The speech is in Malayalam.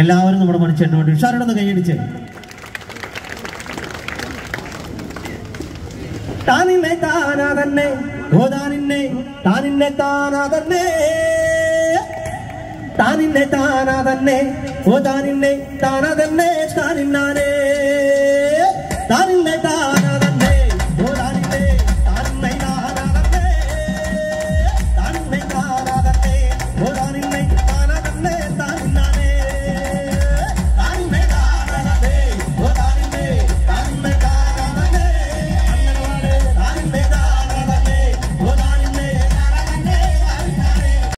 എല്ലാവരും നമ്മുടെ മനുഷ്യനോട് ഉഷാരോടൊന്ന് കൈയടിച്ചേ. താനിന്നെ താനാ തന്നെ ഓ താനിന്നെ താനിന്നെ താനാ തന്നെ താനിന്നെ താനാ തന്നെ ഓ താനിന്നെ താനാ തന്നെ താനിന്നാനേ താനിന്നെ